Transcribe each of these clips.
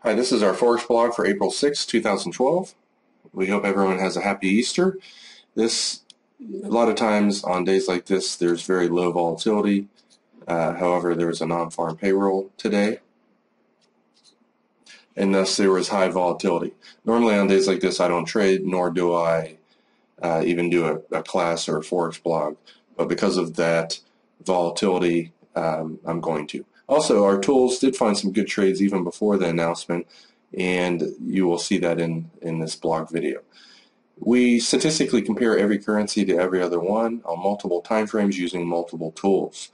Hi, this is our Forex blog for April 6, 2012. We hope everyone has a happy Easter. This, a lot of times on days like this, there's very low volatility. Uh, however, there was a non-farm payroll today, and thus there was high volatility. Normally on days like this, I don't trade, nor do I uh, even do a, a, class or a Forex blog. But because of that volatility, um, I'm going to. Also, our tools did find some good trades even before the announcement, and you will see that in, in this blog video. We statistically compare every currency to every other one on multiple time frames using multiple tools.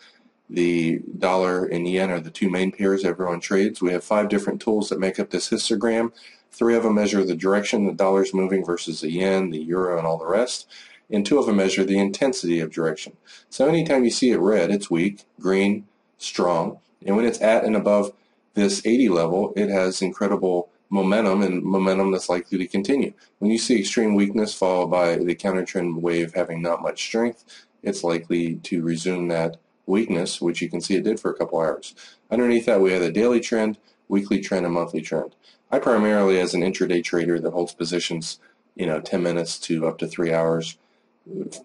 The dollar and yen are the two main pairs everyone trades. We have five different tools that make up this histogram. Three of them measure the direction the dollar is moving versus the yen, the euro, and all the rest. And two of them measure the intensity of direction. So anytime you see it red, it's weak, green, strong. And when it's at and above this 80 level, it has incredible momentum and momentum that's likely to continue. When you see extreme weakness followed by the counter trend wave having not much strength, it's likely to resume that weakness, which you can see it did for a couple hours. Underneath that, we have the daily trend, weekly trend, and monthly trend. I primarily, as an intraday trader that holds positions, you know, 10 minutes to up to three hours,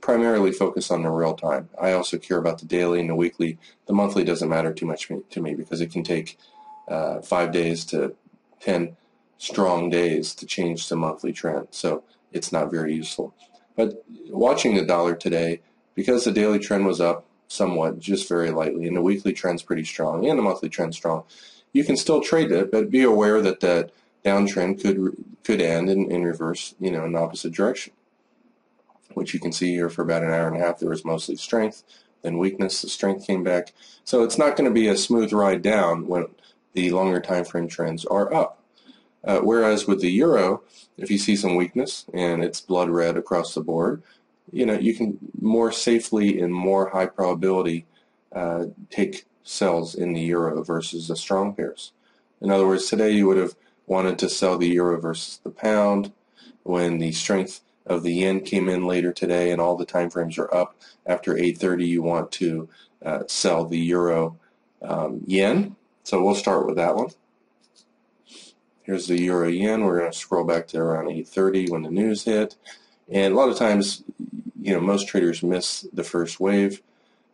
primarily focus on the real time. I also care about the daily and the weekly. The monthly doesn't matter too much to me because it can take uh, five days to 10 strong days to change the monthly trend. So it's not very useful. But watching the dollar today, because the daily trend was up somewhat, just very lightly, and the weekly trend's pretty strong, and the monthly trend's strong, you can still trade it, but be aware that that downtrend could could end in, in reverse, you know, in opposite direction which you can see here for about an hour and a half there was mostly strength then weakness the strength came back. So it's not going to be a smooth ride down when the longer time frame trends are up. Uh, whereas with the euro if you see some weakness and it's blood red across the board you know you can more safely and more high probability uh, take sells in the euro versus the strong pairs. In other words today you would have wanted to sell the euro versus the pound when the strength of the yen came in later today and all the time frames are up. After 8.30 you want to uh, sell the euro um, yen. So we'll start with that one. Here's the euro yen. We're going to scroll back to around 8.30 when the news hit. And a lot of times you know most traders miss the first wave.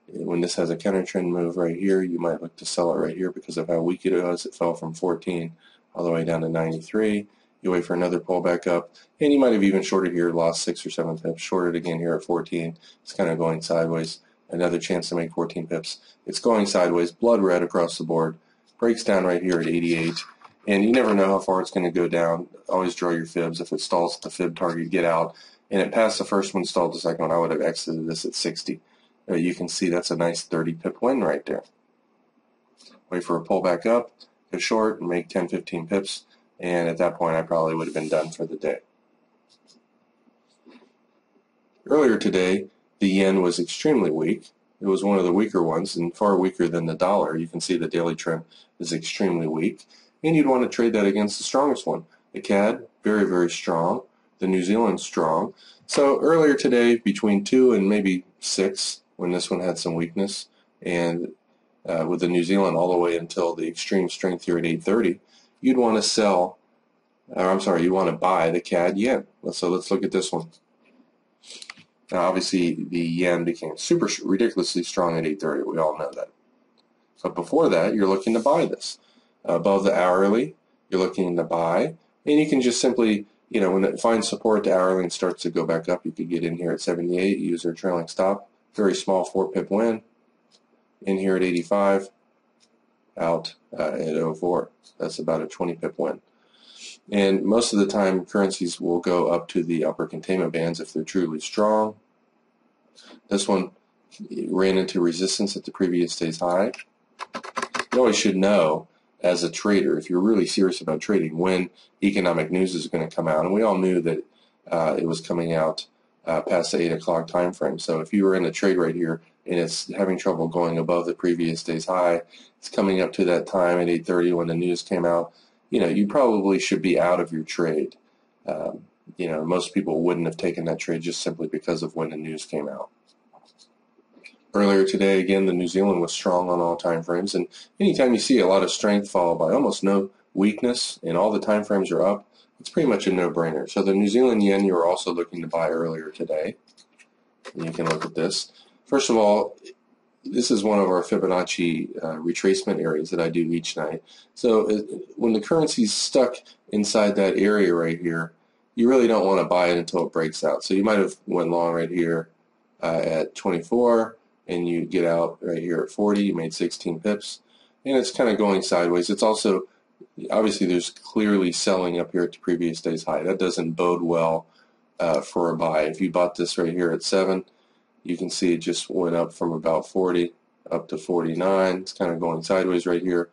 When this has a counter trend move right here you might look to sell it right here because of how weak it was. It fell from 14 all the way down to 93 you wait for another pullback up, and you might have even shorted here, lost six or seven pips, shorted again here at 14. It's kind of going sideways. Another chance to make 14 pips. It's going sideways, blood red across the board. Breaks down right here at 88. And you never know how far it's going to go down. Always draw your fibs. If it stalls at the fib target, get out. And it passed the first one, stalled the second one. I would have exited this at 60. Uh, you can see that's a nice 30 pip win right there. Wait for a pullback up, go short, and make 10, 15 pips and at that point I probably would have been done for the day. Earlier today, the yen was extremely weak. It was one of the weaker ones and far weaker than the dollar. You can see the daily trend is extremely weak, and you'd want to trade that against the strongest one. The CAD, very, very strong. The New Zealand, strong. So earlier today, between 2 and maybe 6, when this one had some weakness, and uh, with the New Zealand all the way until the extreme strength here at 830, you'd want to sell, or I'm sorry, you want to buy the CAD yen. So let's look at this one. Now, obviously, the yen became super ridiculously strong at 8:30. We all know that. But before that, you're looking to buy this above the hourly. You're looking to buy, and you can just simply, you know, when it finds support, the hourly and starts to go back up, you could get in here at 78, use your trailing stop, very small four pip win. In here at 85, out uh, at 04. That's about a 20 pip win. And most of the time, currencies will go up to the upper containment bands if they're truly strong. This one ran into resistance at the previous day's high. You always should know as a trader, if you're really serious about trading, when economic news is going to come out. And we all knew that uh, it was coming out uh, past the 8 o'clock time frame. So if you were in a trade right here and it's having trouble going above the previous day's high, it's coming up to that time at 8.30 when the news came out, you know, you probably should be out of your trade. Um, you know, most people wouldn't have taken that trade just simply because of when the news came out. Earlier today, again, the New Zealand was strong on all time frames, and anytime you see a lot of strength followed by almost no weakness and all the time frames are up, it's pretty much a no-brainer. So the New Zealand yen you were also looking to buy earlier today. You can look at this. First of all, this is one of our Fibonacci uh, retracement areas that I do each night. So uh, when the currency's stuck inside that area right here, you really don't want to buy it until it breaks out. So you might have went long right here uh, at 24 and you get out right here at 40, you made 16 pips and it's kind of going sideways. It's also obviously there's clearly selling up here at the previous day's high. That doesn't bode well uh, for a buy. If you bought this right here at 7, you can see it just went up from about 40 up to 49. It's kind of going sideways right here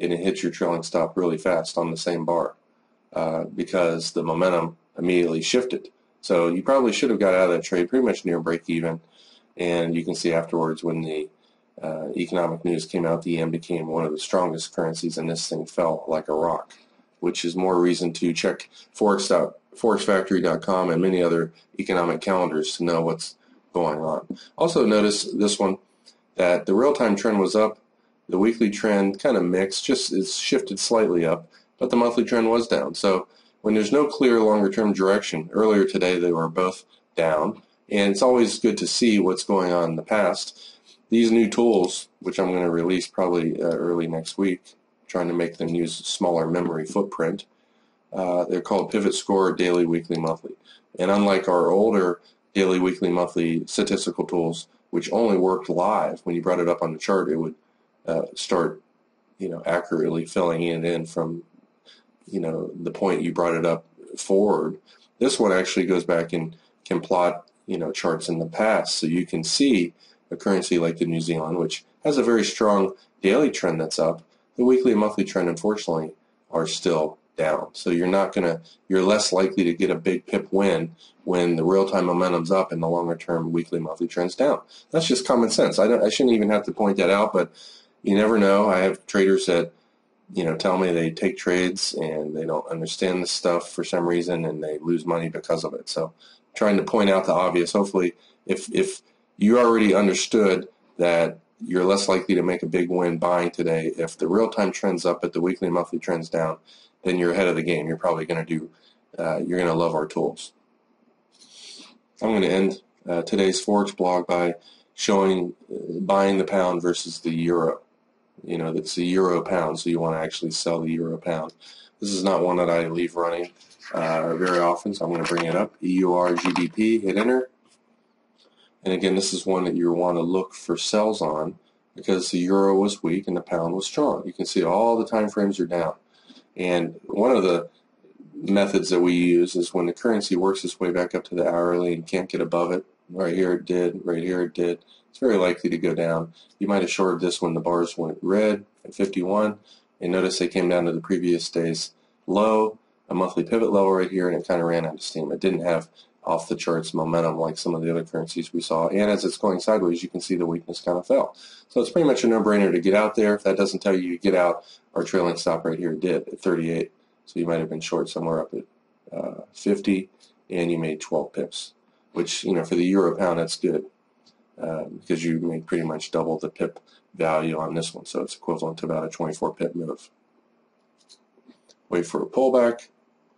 and it hits your trailing stop really fast on the same bar uh, because the momentum immediately shifted. So you probably should have got out of that trade pretty much near break even and you can see afterwards when the uh, economic news came out, the yen became one of the strongest currencies, and this thing fell like a rock, which is more reason to check Forex, forexfactory.com and many other economic calendars to know what's going on. Also notice this one, that the real-time trend was up, the weekly trend kind of mixed, just it's shifted slightly up, but the monthly trend was down. So when there's no clear longer-term direction, earlier today they were both down, and it's always good to see what's going on in the past these new tools, which I'm going to release probably uh, early next week, trying to make them use smaller memory footprint, uh, they're called Pivot Score Daily, Weekly, Monthly. And unlike our older daily, weekly, monthly statistical tools, which only worked live, when you brought it up on the chart, it would uh, start, you know, accurately filling it in from, you know, the point you brought it up forward. This one actually goes back and can plot, you know, charts in the past, so you can see a currency like the New Zealand, which has a very strong daily trend that's up, the weekly and monthly trend, unfortunately, are still down. So you're not going to, you're less likely to get a big pip win when the real-time momentum's up and the longer-term weekly, monthly trend's down. That's just common sense. I, I shouldn't even have to point that out, but you never know. I have traders that, you know, tell me they take trades and they don't understand the stuff for some reason and they lose money because of it. So trying to point out the obvious. Hopefully, if if you already understood that you're less likely to make a big win buying today. If the real-time trend's up but the weekly and monthly trend's down, then you're ahead of the game. You're probably going to do, uh, you're going to love our tools. I'm going to end uh, today's Forex blog by showing uh, buying the pound versus the euro. You know, it's a euro pound, so you want to actually sell the euro pound. This is not one that I leave running uh, very often, so I'm going to bring it up. EUR GBP, hit enter. And again, this is one that you want to look for sells on because the euro was weak and the pound was strong. You can see all the time frames are down. And one of the methods that we use is when the currency works its way back up to the hourly and can't get above it. Right here it did, right here it did. It's very likely to go down. You might have shorted this when the bars went red at 51. And notice they came down to the previous day's low, a monthly pivot level right here, and it kind of ran out of steam. It didn't have off the charts momentum like some of the other currencies we saw. And as it's going sideways, you can see the weakness kind of fell. So it's pretty much a no-brainer to get out there. If that doesn't tell you you get out, our trailing stop right here did at 38. So you might have been short somewhere up at uh, 50, and you made 12 pips, which, you know, for the euro pound, that's good uh, because you made pretty much double the pip value on this one. So it's equivalent to about a 24 pip move. Wait for a pullback,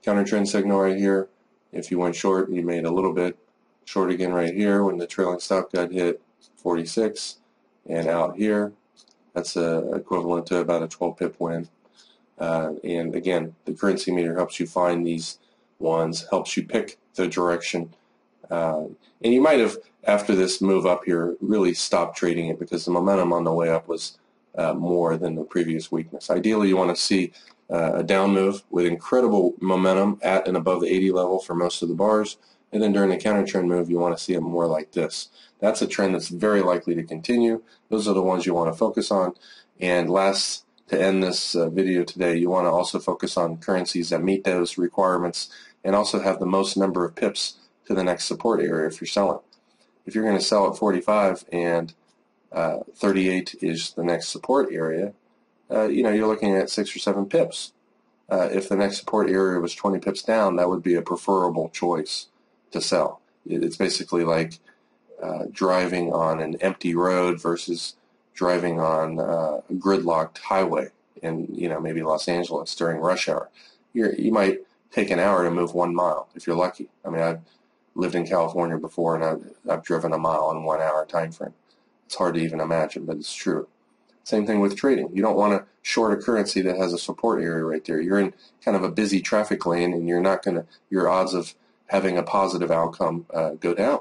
counter trend signal right here if you went short, you made a little bit short again right here when the trailing stop got hit 46 and out here. That's uh, equivalent to about a 12 pip win. Uh, and again, the currency meter helps you find these ones, helps you pick the direction. Uh, and you might have, after this move up here, really stopped trading it because the momentum on the way up was uh, more than the previous weakness. Ideally, you want to see uh, a down move with incredible momentum at and above the 80 level for most of the bars. And then during the counter trend move, you want to see it more like this. That's a trend that's very likely to continue. Those are the ones you want to focus on. And last, to end this uh, video today, you want to also focus on currencies that meet those requirements and also have the most number of pips to the next support area if you're selling. If you're going to sell at 45 and uh, 38 is the next support area, uh, you know, you're looking at six or seven pips. Uh, if the next support area was 20 pips down, that would be a preferable choice to sell. It's basically like uh, driving on an empty road versus driving on uh, a gridlocked highway. in you know maybe Los Angeles during rush hour. You're, you might take an hour to move one mile if you're lucky. I mean, I've lived in California before and I've, I've driven a mile in one hour time frame. It's hard to even imagine, but it's true. Same thing with trading. You don't want to short a currency that has a support area right there. You're in kind of a busy traffic lane and you're not going to, your odds of having a positive outcome uh, go down.